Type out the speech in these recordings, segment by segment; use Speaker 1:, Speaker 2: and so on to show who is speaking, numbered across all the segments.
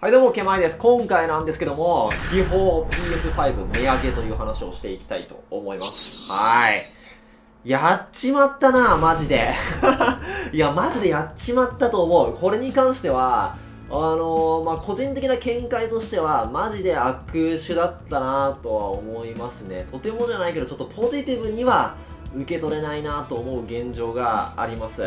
Speaker 1: はい、どうも、ケマイです。今回なんですけども、秘宝 PS5 値上げという話をしていきたいと思います。はい。やっちまったな、マジで。いや、マジでやっちまったと思う。これに関しては、あのー、まあ、個人的な見解としては、マジで悪手だったなとは思いますね。とてもじゃないけど、ちょっとポジティブには受け取れないなと思う現状があります。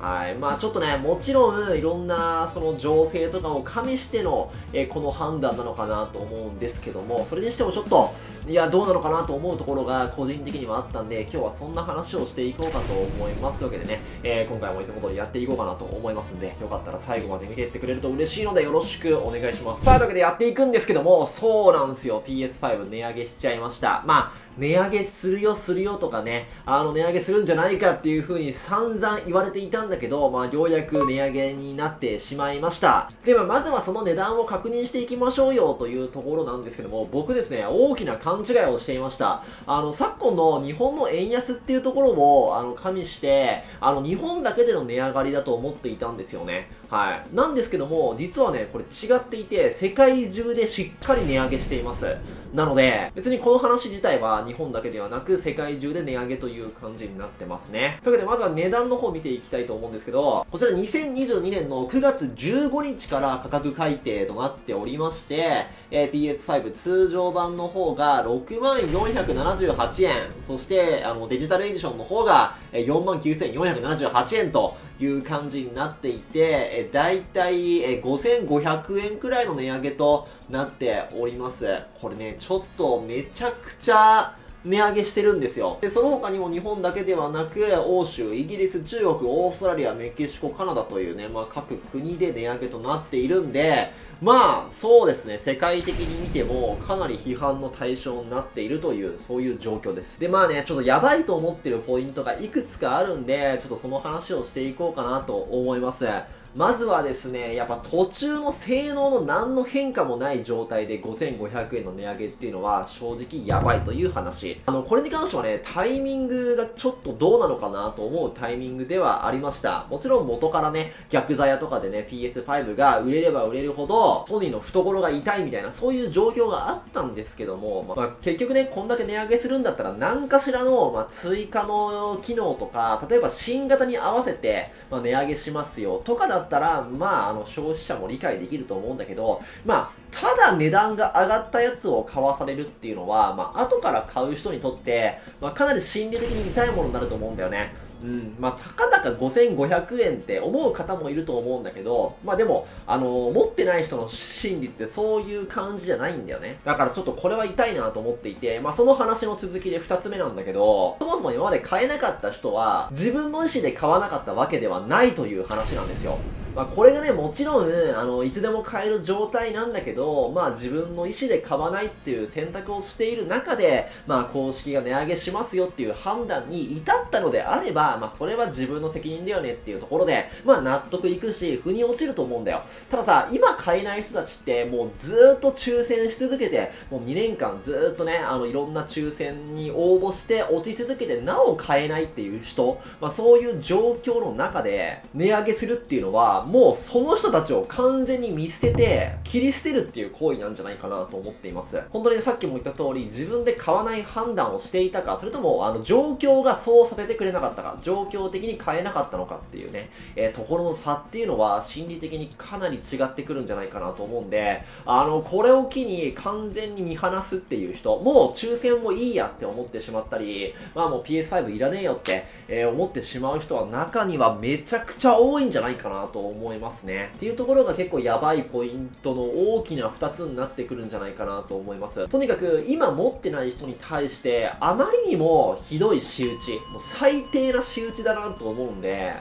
Speaker 1: はい。まあちょっとね、もちろん、いろんな、その情勢とかを加味しての、えーこの判断なのかなと思うんですけども、それにしてもちょっと、いや、どうなのかなと思うところが個人的にはあったんで、今日はそんな話をしていこうかと思います。というわけでね、えー今回もいつも通りやっていこうかなと思いますんで、よかったら最後まで見ていってくれると嬉しいので、よろしくお願いします。さあ、というわけでやっていくんですけども、そうなんですよ。PS5 値上げしちゃいました。まあ、値上げするよするよとかね、あの値上げするんじゃないかっていう風に散々言われていたんだけど、まあようやく値上げになってしまいました。ではまずはその値段を確認していきましょうよというところなんですけども、僕ですね、大きな勘違いをしていました。あの、昨今の日本の円安っていうところを、あの、加味して、あの、日本だけでの値上がりだと思っていたんですよね。はい。なんですけども、実はね、これ違っていて、世界中でしっかり値上げしています。なので、別にこの話自体は日本だけではなく、世界中で値上げという感じになってますね。というわけで、まずは値段の方を見ていきたいと思うんですけど、こちら2022年の9月15日から価格改定となっておりまして、えー PS5 通常版の方が6478円、そしてあのデジタルエディションの方がえ49,478円という感じになっていて、えー、だいたいえ5500円くらいの値上げとなっております。これね、ちょっとめちゃくちゃ値上げしてるんですよ。で、その他にも日本だけではなく、欧州、イギリス、中国、オーストラリア、メキシコ、カナダというね、まあ各国で値上げとなっているんで、まあ、そうですね、世界的に見てもかなり批判の対象になっているという、そういう状況です。で、まあね、ちょっとやばいと思ってるポイントがいくつかあるんで、ちょっとその話をしていこうかなと思います。まずはですね、やっぱ途中の性能の何の変化もない状態で5500円の値上げっていうのは正直やばいという話。あの、これに関してはね、タイミングがちょっとどうなのかなと思うタイミングではありました。もちろん元からね、逆ザヤとかでね、PS5 が売れれば売れるほど、ソニーの懐が痛いみたいな、そういう状況があったんですけども、まあ、結局ね、こんだけ値上げするんだったら何かしらの、まあ、追加の機能とか、例えば新型に合わせて、まあ、値上げしますよとかだったら、まあ、あの、消費者も理解できると思うんだけど、まあ、ただ値段が上がったやつを買わされるっていうのは、まあ、後から買う人にとって、まあ、かなり心理的に痛いものになると思うんだよね。うん、まあ、たかだか5500円って思う方もいると思うんだけど、まあでも、あのー持ってない人の心理ってそういう感じじゃないんだよね。だからちょっとこれは痛いなと思っていて、まあその話の続きで2つ目なんだけど、そもそも今まで買えなかった人は、自分の意思で買わなかったわけではないという話なんですよ。まあこれがね、もちろん、あの、いつでも買える状態なんだけど、まあ自分の意思で買わないっていう選択をしている中で、まあ公式が値上げしますよっていう判断に至ったのであれば、まあそれは自分の責任だよねっていうところで、まあ納得いくし、腑に落ちると思うんだよ。たださ、今買えない人たちってもうずーっと抽選し続けて、もう2年間ずーっとね、あのいろんな抽選に応募して落ち続けてなお買えないっていう人、まあそういう状況の中で値上げするっていうのは、もうその人たちを完全に見捨てて、切り捨てるっていう行為なんじゃないかなと思っています。本当にねさっきも言った通り、自分で買わない判断をしていたか、それともあの状況がそうさせてくれなかったか、状況的に買えなかったのかっていうね、えーところの差っていうのは心理的にかなり違ってくるんじゃないかなと思うんで、あの、これを機に完全に見放すっていう人、もう抽選もいいやって思ってしまったり、まあもう PS5 いらねえよって、えー思ってしまう人は中にはめちゃくちゃ多いんじゃないかなと思思いますね。っていうところが結構やばいポイントの大きな2つになってくるんじゃないかなと思います。とにかく今持ってない人に対してあまりにもひどい仕打ち、もう最低な仕打ちだなと思うんで、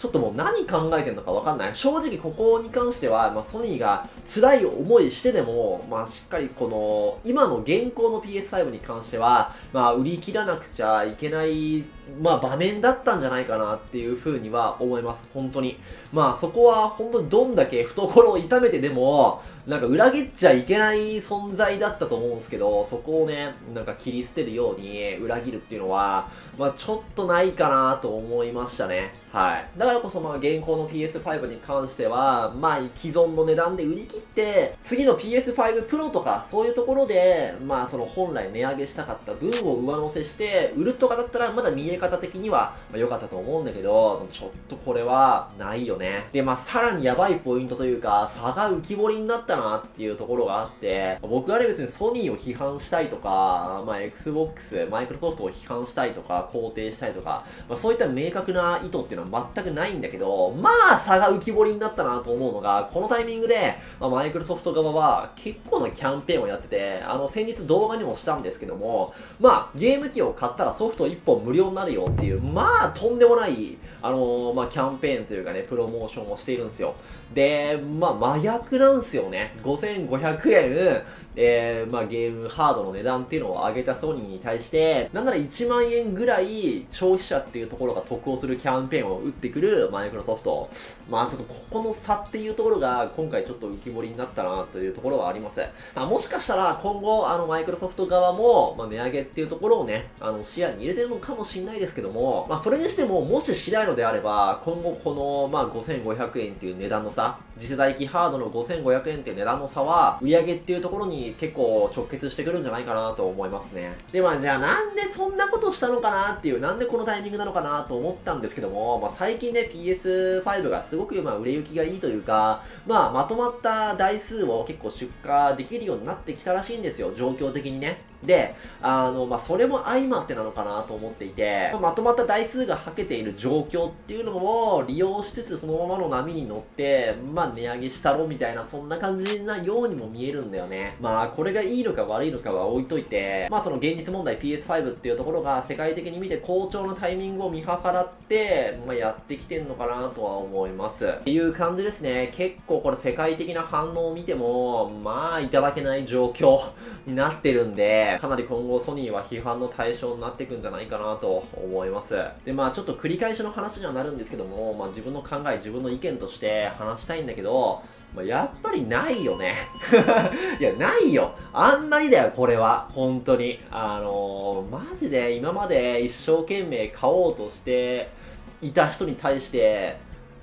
Speaker 1: ちょっともう何考えてるのかわかんない。正直ここに関しては、まあ、ソニーが辛い思いしてでも、まあ、しっかりこの、今の現行の PS5 に関しては、まあ、売り切らなくちゃいけないまあ場面だったんじゃないかなっていうふうには思います。本当に。まあそこは本当にどんだけ懐を痛めてでも、なんか裏切っちゃいけない存在だったと思うんですけど、そこをね、なんか切り捨てるように裏切るっていうのは、まあちょっとないかなと思いましたね。はい。だからこそまあ現行の PS5 に関しては、まあ既存の値段で売り切って、次の PS5 Pro とかそういうところで、まあその本来値上げしたかった分を上乗せして、売るとかだったらまだ見え方的には良かったと思うんだけど、ちょっとこれはないよね。で、まあさらにやばいポイントというか、差が浮き彫りになったなっていうところがあって、僕はね別にソニーを批判したいとか、まあ Xbox、マイクロソフトを批判したいとか、肯定したいとか、まあそういった明確な意図っていうのはのは全くないんだけど、まあ差が浮き彫りになったなと思うのが、このタイミングで、まあ、マイクロソフト側は結構なキャンペーンをやってて、あの先日動画にもしたんですけども、まあゲーム機を買ったらソフト1本無料になるよっていう、まあとんでもない、あのー、まあキャンペーンというかね、プロモーションをしているんですよ。で、まあ麻薬なんですよね。5500円、えー、まあゲームハードの値段っていうのを上げたソニーに対して、なんなら1万円ぐらい消費者っていうところが得をするキャンペーンを打ってくるマイクロソフト。まあちょっとここの差っていうところが今回ちょっと浮き彫りになったなというところはあります。まあ、もしかしたら今後あのマイクロソフト側も、まあ、値上げっていうところをね、あの視野に入れてるのかもしれないないですけども、まあそれにしてももししないのであれば、今後このまあ5500円っていう値段の差、次世代機ハードの5500円っていう値段の差は、売上っていうところに結構直結してくるんじゃないかなと思いますね。で、まあじゃあなんでそんなことしたのかなっていう、なんでこのタイミングなのかなと思ったんですけども、まあ最近ね、PS5 がすごくまあ売れ行きがいいというか、まあまとまった台数を結構出荷できるようになってきたらしいんですよ、状況的にね。で、あの、まあ、それも相まってなのかなと思っていて、ま、とまった台数がはけている状況っていうのを利用しつつそのままの波に乗って、まあ、値上げしたろみたいな、そんな感じなようにも見えるんだよね。まあ、これがいいのか悪いのかは置いといて、まあ、その現実問題 PS5 っていうところが世界的に見て好調なタイミングを見計らって、まあ、やってきてんのかなとは思います。っていう感じですね。結構これ世界的な反応を見ても、まあ、いただけない状況になってるんで、かなり今後ソニーは批判の対象になっていくんじゃないかなと思います。で、まあちょっと繰り返しの話にはなるんですけども、まあ自分の考え、自分の意見として話したいんだけど、まあ、やっぱりないよね。いや、ないよ。あんまりだよ、これは。本当に。あのー、マジで今まで一生懸命買おうとしていた人に対して、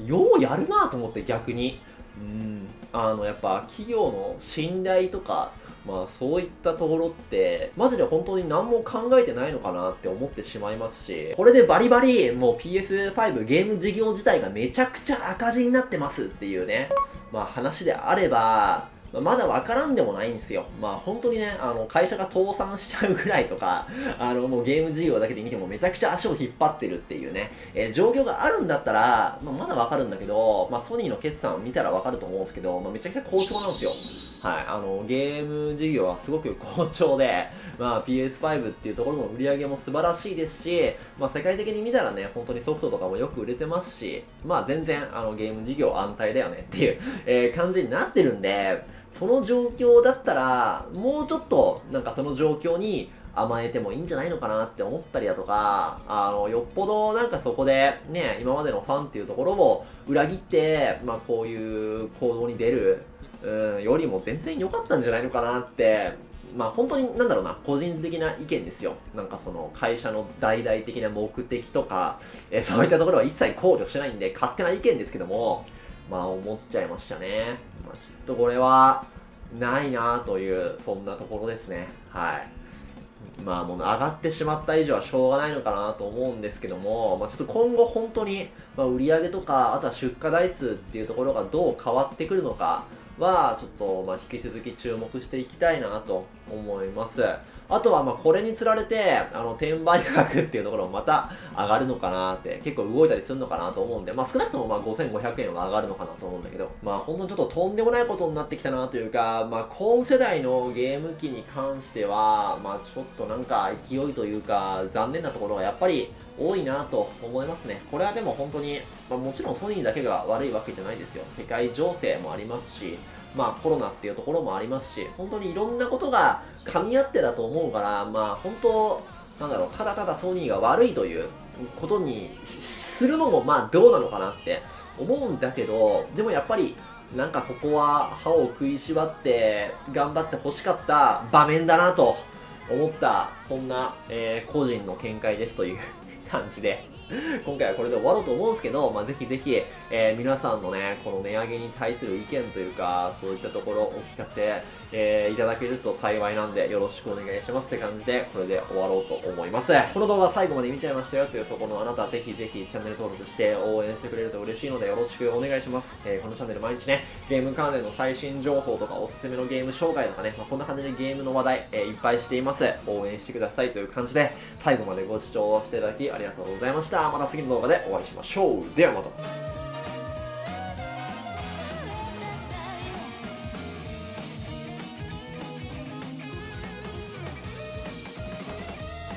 Speaker 1: ようやるなと思って逆に。うん。あの、やっぱ企業の信頼とか、まあそういったところって、マジで本当に何も考えてないのかなって思ってしまいますし、これでバリバリもう PS5 ゲーム事業自体がめちゃくちゃ赤字になってますっていうね、まあ話であれば、まだわからんでもないんですよ。まあ本当にね、あの、会社が倒産しちゃうぐらいとか、あの、もうゲーム事業だけで見てもめちゃくちゃ足を引っ張ってるっていうね、えー、状況があるんだったら、まあ、まだわかるんだけど、まあソニーの決算を見たらわかると思うんですけど、まあ、めちゃくちゃ好調なんですよ。はい、あのゲーム事業はすごく好調で、まあ、PS5 っていうところの売り上げも素晴らしいですし、まあ、世界的に見たらね、本当にソフトとかもよく売れてますし、まあ、全然あのゲーム事業安泰だよね っていう、えー、感じになってるんで、その状況だったら、もうちょっとなんかその状況に甘えてもいいんじゃないのかなって思ったりだとか、あの、よっぽどなんかそこでね、今までのファンっていうところを裏切って、まあこういう行動に出る、うん、よりも全然良かったんじゃないのかなって、まあ本当になんだろうな、個人的な意見ですよ。なんかその会社の大々的な目的とか、え そういったところは一切考慮してないんで、勝手な意見ですけども、まあ思っちゃいましたね。まあちょっとこれは、ないなという、そんなところですね。はい。まあもう上がってしまった以上はしょうがないのかなと思うんですけども、まあ、ちょっと今後本当に、まあ、売上とか、あとは出荷台数っていうところがどう変わってくるのか、は、ちょっと、まあ、引き続き注目していきたいなと思います。あとは、ま、これにつられて、あの、転売価格っていうところもまた上がるのかなって、結構動いたりするのかなと思うんで、まあ、少なくともまあ5500円は上がるのかなと思うんだけど、まあ、ほんとちょっととんでもないことになってきたなというか、まあ、今世代のゲーム機に関しては、まあ、ちょっとなんか勢いというか、残念なところはやっぱり多いなと思いますね。これはでも本当に、にまあ、もちろんソニーだけが悪いわけじゃないですよ。世界情勢もありますし、まあコロナっていうところもありますし、本当にいろんなことが噛み合ってだと思うから、まあ本当、なんだろう、ただただソニーが悪いということにするのもまあどうなのかなって思うんだけど、でもやっぱりなんかここは歯を食いしばって頑張って欲しかった場面だなと思った、そんな、えー、個人の見解ですという感じで 今回はこれで終わろうと思うんですけど、まあ、ぜひぜひ、えー、皆さんのね、この値上げに対する意見というか、そういったところをお聞かせ、えー、いただけると幸いなんで、よろしくお願いしますって感じで、これで終わろうと思います。この動画最後まで見ちゃいましたよっていうそこのあなた、ぜひぜひチャンネル登録して応援してくれると嬉しいので、よろしくお願いします。えー、このチャンネル毎日ね、ゲーム関連の最新情報とか、おすすめのゲーム紹介とかね、まあ、こんな感じでゲームの話題、え、いっぱいしています。応援してくださいという感じで、最後までご視聴していただきありがとうございましたした。また次の動画でお会いしましょう。ではまた。